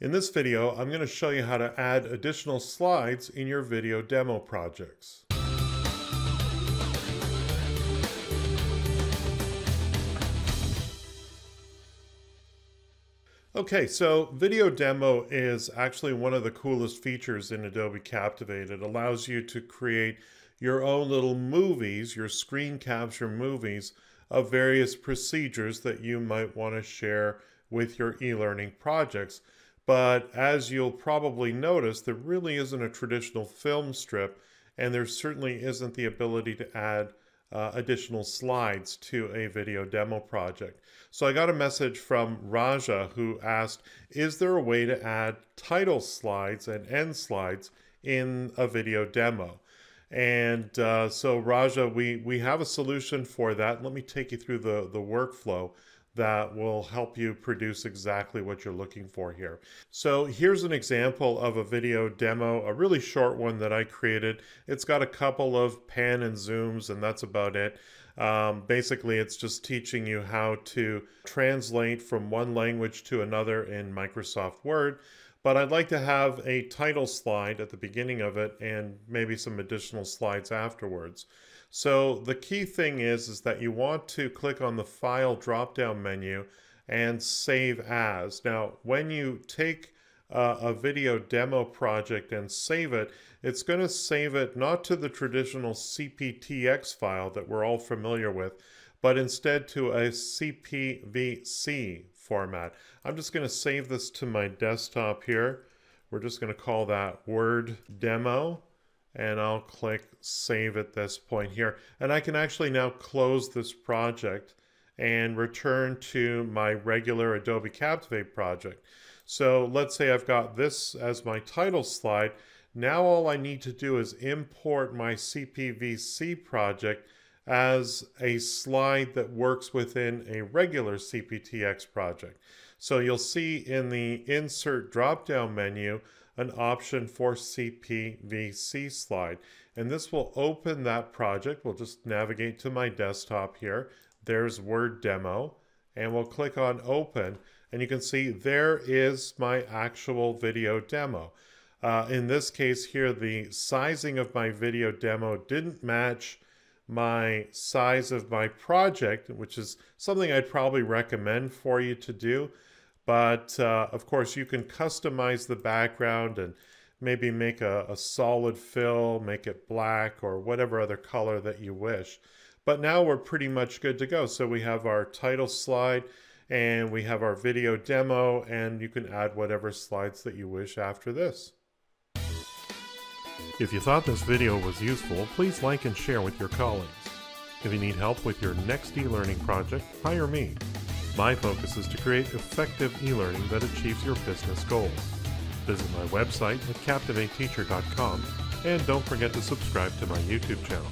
In this video, I'm going to show you how to add additional slides in your video demo projects. Okay, so video demo is actually one of the coolest features in Adobe Captivate. It allows you to create your own little movies, your screen capture movies of various procedures that you might want to share with your e-learning projects. But as you'll probably notice, there really isn't a traditional film strip, and there certainly isn't the ability to add uh, additional slides to a video demo project. So I got a message from Raja who asked, is there a way to add title slides and end slides in a video demo? And uh, so Raja, we, we have a solution for that. Let me take you through the, the workflow that will help you produce exactly what you're looking for here. So here's an example of a video demo, a really short one that I created. It's got a couple of pan and zooms and that's about it. Um, basically, it's just teaching you how to translate from one language to another in Microsoft Word. But I'd like to have a title slide at the beginning of it and maybe some additional slides afterwards. So the key thing is, is that you want to click on the File drop-down menu and Save As. Now, when you take uh, a video demo project and save it, it's going to save it not to the traditional CPTX file that we're all familiar with, but instead to a CPVC format. I'm just going to save this to my desktop here. We're just going to call that Word Demo and I'll click save at this point here. And I can actually now close this project and return to my regular Adobe Captivate project. So let's say I've got this as my title slide. Now all I need to do is import my CPVC project as a slide that works within a regular CPTX project. So you'll see in the Insert drop-down menu, an option for CPVC slide. And this will open that project. We'll just navigate to my desktop here. There's Word Demo. And we'll click on Open. And you can see there is my actual video demo. Uh, in this case here, the sizing of my video demo didn't match my size of my project, which is something I'd probably recommend for you to do. But uh, of course, you can customize the background and maybe make a, a solid fill, make it black or whatever other color that you wish. But now we're pretty much good to go. So we have our title slide and we have our video demo and you can add whatever slides that you wish after this. If you thought this video was useful, please like and share with your colleagues. If you need help with your next e-learning project, hire me. My focus is to create effective e-learning that achieves your business goals. Visit my website at captivateteacher.com and don't forget to subscribe to my YouTube channel.